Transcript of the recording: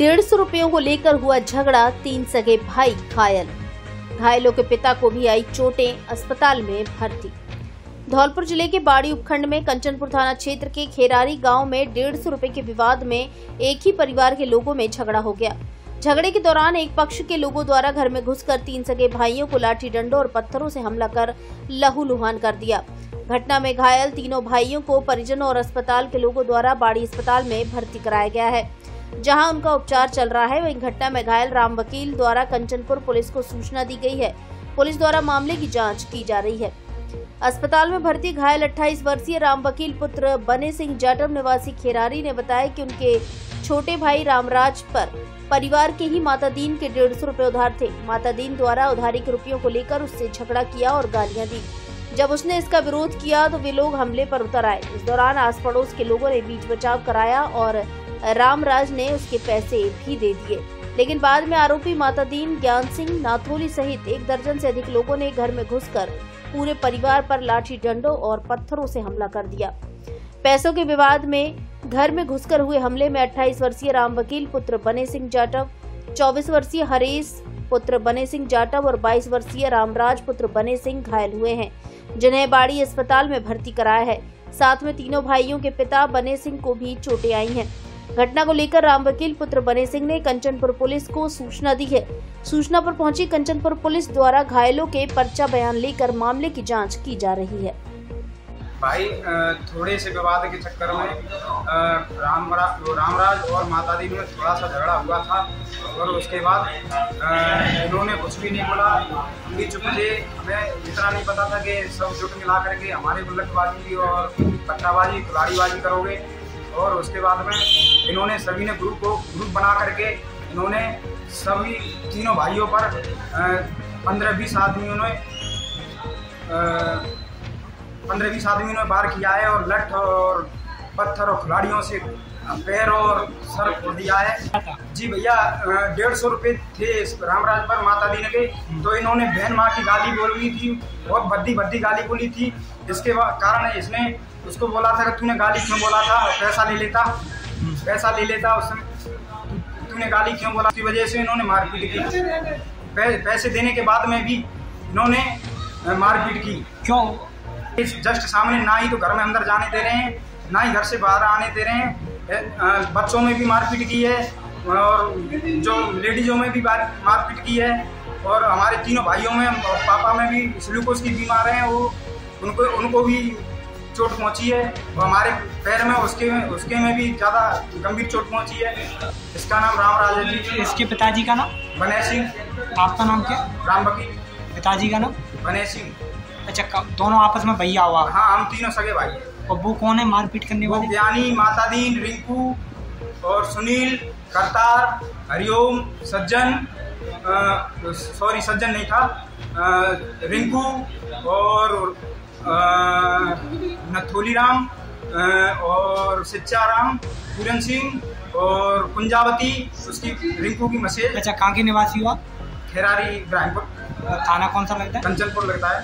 डेढ़ सौ रुपयों को लेकर हुआ झगड़ा, तीन सगे भाई घायल। घायलों के पिता को भी आई चोटें, अस्पताल में भर्ती। धौलपुर ज़िले के बाड़ी उपखंड में कंचनपुर थाना क्षेत्र के खेरारी गाँव में डेढ़ सौ रुपए के विवाद में एक ही परिवार के लोगों में झगड़ा हो गया। झगड़े के दौरान एक पक्ष के लोगों द्वारा घर में घुसकर तीन सगे भाइयों को लाठी डंडों और पत्थरों से हमला कर लहूलुहान कर दिया। घटना में घायल तीनों भाइयों को परिजनों और अस्पताल के लोगों द्वारा बाड़ी अस्पताल में भर्ती कराया गया है। जहाँ उनका उपचार चल रहा है, वहीं घटना में घायल राम वकील द्वारा कंचनपुर पुलिस को सूचना दी गई है। पुलिस द्वारा मामले की जाँच की जा रही है। अस्पताल में भर्ती घायल 28 वर्षीय राम वकील पुत्र बने सिंह जाटव निवासी खेरारी ने बताया कि उनके छोटे भाई रामराज पर परिवार के ही माता दीन के डेढ़ सौ रूपए उधार थे। माता दीन द्वारा उधारी के रुपयों को लेकर उससे झगड़ा किया और गालियाँ दी। जब उसने इसका विरोध किया तो वे लोग हमले पर उतर आए। इस दौरान आस पड़ोस के लोगों ने बीच बचाव कराया और रामराज ने उसके पैसे भी दे दिए। लेकिन बाद में आरोपी माता दीन, ज्ञान सिंह, नाथोली सहित एक दर्जन से अधिक लोगों ने घर में घुसकर पूरे परिवार पर लाठी डंडों और पत्थरों से हमला कर दिया। पैसों के विवाद में घर में घुसकर हुए हमले में 28 वर्षीय राम वकील पुत्र बने सिंह जाटव 24 वर्षीय हरीश पुत्र बने सिंह जाटव और 22 वर्षीय रामराज पुत्र बने सिंह घायल हुए हैं। जिन्हें बाड़ी अस्पताल में भर्ती कराया है। साथ में तीनों भाइयों के पिता बने सिंह को भी चोटें आई हैं। घटना को लेकर राम वकील पुत्र बने सिंह ने कंचनपुर पुलिस को सूचना दी है। सूचना पर पहुँची कंचनपुर पुलिस द्वारा घायलों के पर्चा बयान लेकर मामले की जाँच की जा रही है। भाई थोड़े से विवाद के चक्कर में राम रामराज और माता दी में थोड़ा सा झगड़ा हुआ था और उसके बाद इन्होंने कुछ भी नहीं बोला। भी चुप थे हमें इतना नहीं पता था कि सब जुट मिला करके हमारे बुल्लटबाजी और पट्टाबाजी कुलाड़ीबाजी करोगे। और उसके बाद में इन्होंने सभी ने ग्रुप को ग्रुप बना करके इन्होंने सभी तीनों भाइयों पर पंद्रह बीस आदमियों ने पंद्रह बीस आदमियों ने बार किया है और लठ और पत्थर और खिलाड़ियों से पैर और सर फोड़ दिया है। जी भैया डेढ़ सौ रुपये थे रामराज पर, माता दी ने के तो इन्होंने बहन माँ की गाली बोली थी, बहुत भद्दी भद्दी गाली बोली थी। इसके कारण इसने उसको बोला था कि तूने गाली क्यों बोला था पैसा ले लेता। पैसा ले लेता उस समय तूने गाली क्यों बोला? उसकी वजह से इन्होंने मारपीट की। पैसे देने के बाद में भी इन्होंने मारपीट की। क्यों? जस्ट सामने ना ही तो घर में अंदर जाने दे रहे हैं, ना ही घर से बाहर आने दे रहे हैं। बच्चों में भी मारपीट की है और जो लेडीजों में भी मारपीट की है और हमारे तीनों भाइयों में और पापा में भी ग्लूकोज की बीमार हैं वो उनको उनको भी चोट पहुँची है और हमारे पैर में उसके में उसके में भी ज़्यादा गंभीर चोट पहुँची है। इसका नाम रामराज है जी इसके पिताजी का नाम? बने सिंह। आपका नाम क्या? राम बकी। पिताजी का नाम? बने सिंह। अच्छा दोनों आपस में भैया हुआ। हाँ हम तीनों सगे भाई और वो कौन है मारपीट करने वाले? ज्ञानी मातादीन रिंकू और सुनील करतार हरिओम सज्जन सॉरी सज्जन नहीं था रिंकू और नथोली राम और सिच्चा राम पूरन सिंह और कुंजावती उसकी रिंकू की मसेज। अच्छा कहाँ के निवासी हुआ खेरारी इब्राहिमपुर थाना कौन सा लगता है? कंचनपुर लगता है।